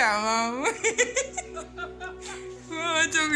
kujificha mama wacha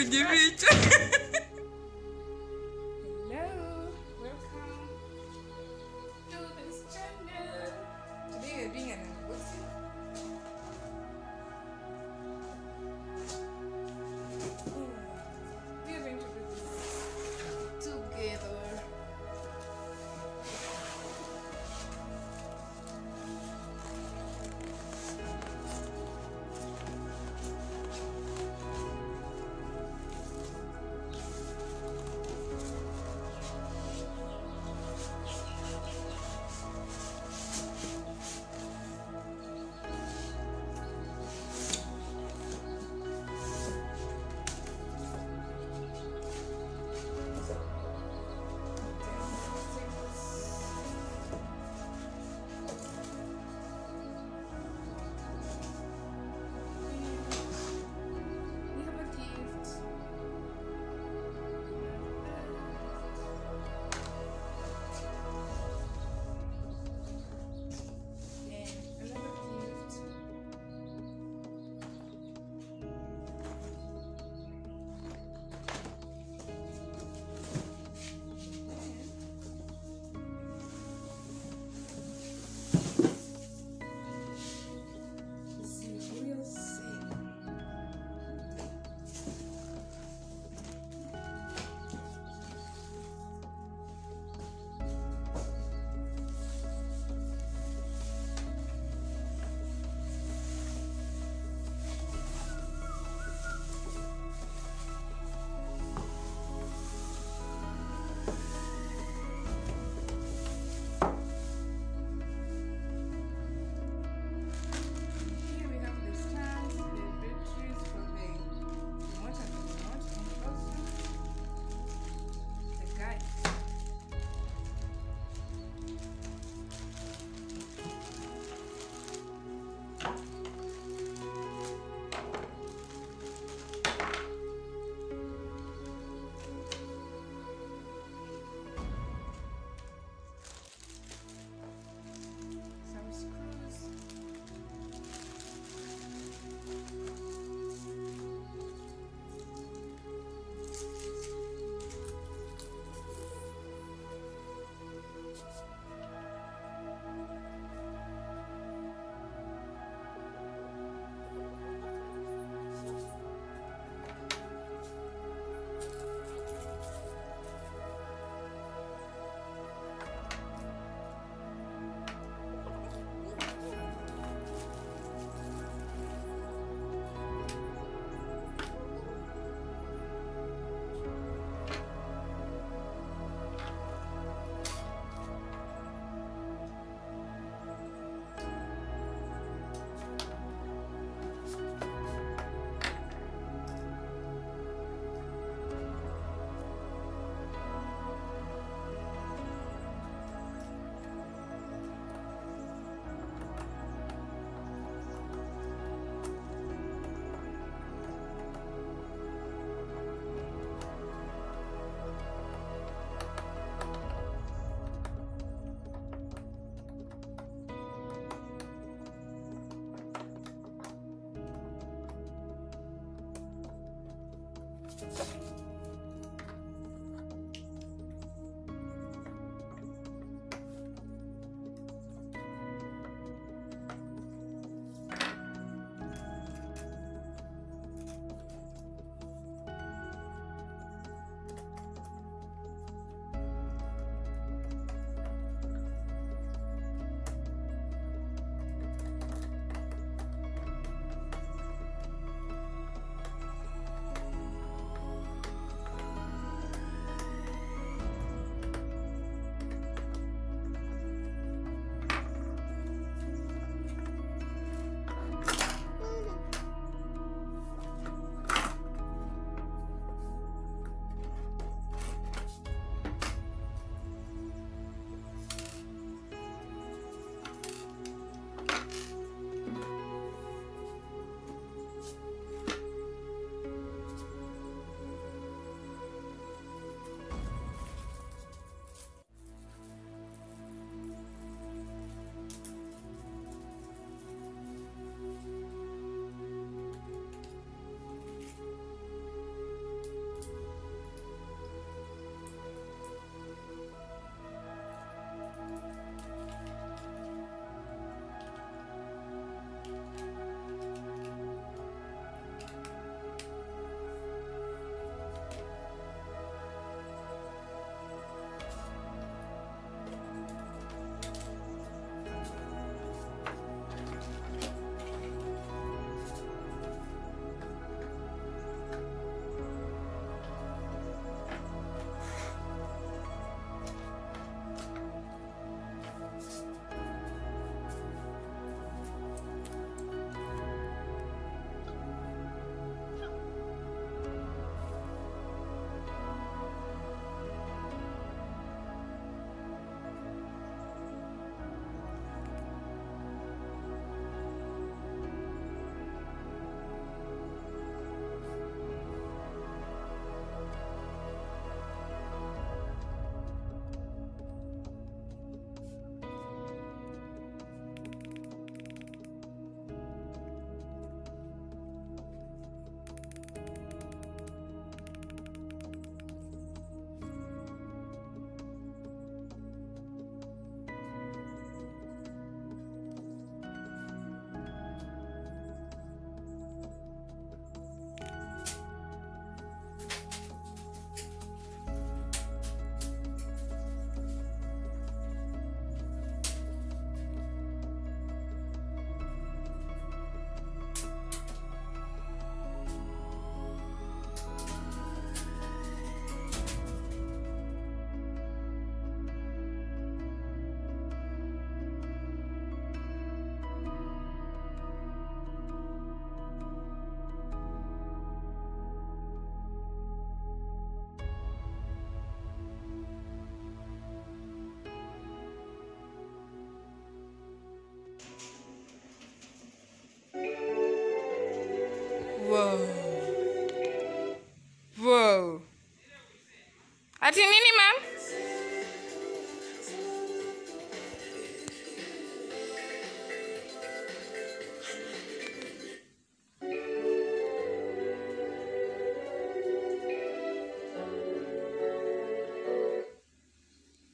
Continue, ma'am.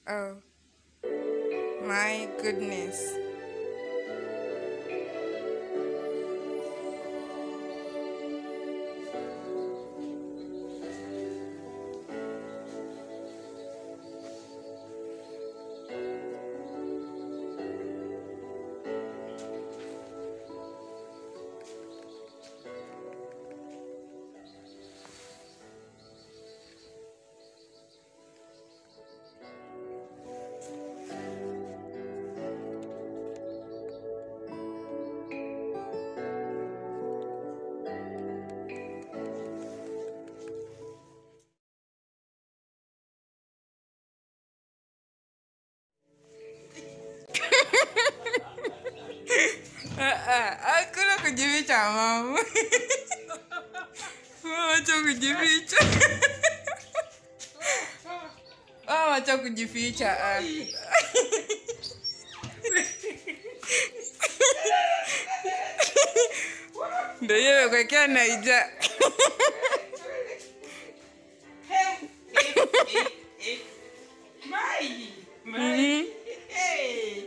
Oh my goodness. Hakuna kujificha mama. Wacha kujificha. Ah, Wacha kujificha. ah. Ndio hiyo kuwekea naija. Mai, Mai. Hey.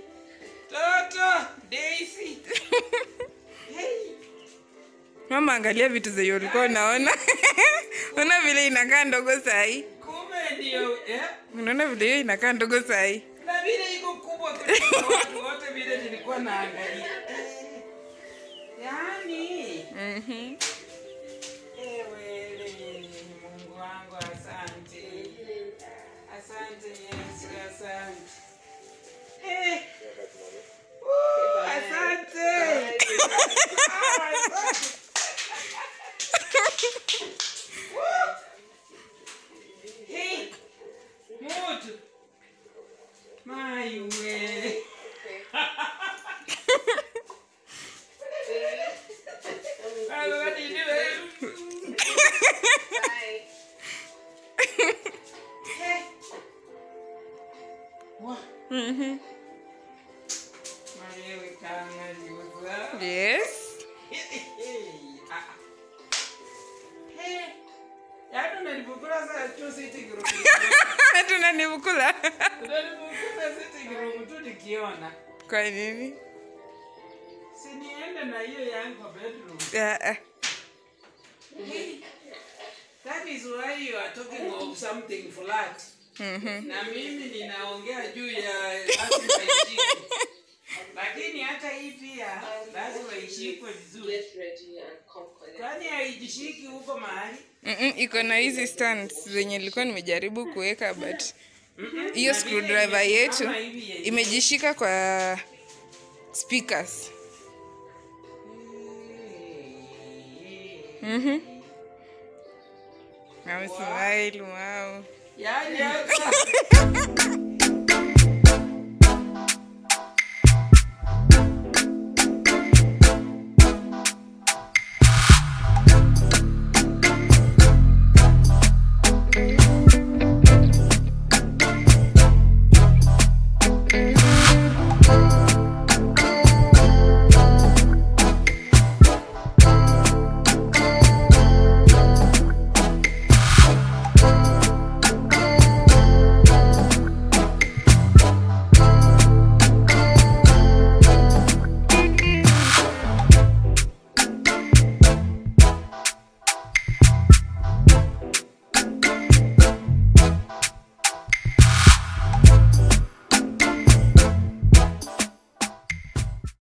Toto, Daisy. Mama, angalia vitu zenye ulikuwa unaona. Unaona vile inakaa ndogo sahi. Kumbe ndio, eh? Unaona vile hiyo inakaa ndogo sahi. Na vile iko kubwa kuliko watu wote vile nilikuwa naangalia. Yaani, Mhm. ewe Mungu wangu asante. Asante Yesu, asante. Eh. Uh, asante. Ah, asante. Hey, moto. Mai we. Hello, what are you doing? Hey. What? Mhm. Yes. Tunanivukula. Kwa nini? Si niende na hiyo yangu kwa bedroom. Yeah. ah. That is why you are talking of something flat. Mhm. Na mimi ninaongea juu ya. Lakini hata hii pia lazima ishikwe vizuri. Get ready and come collect. Kwani haijishiki huko mahali? Iko na hizi stands zenye nilikuwa nimejaribu kuweka but hiyo screwdriver yetu imejishika kwa speakers. Mhm. I'm smile, wow. Yaani hata